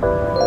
Bye.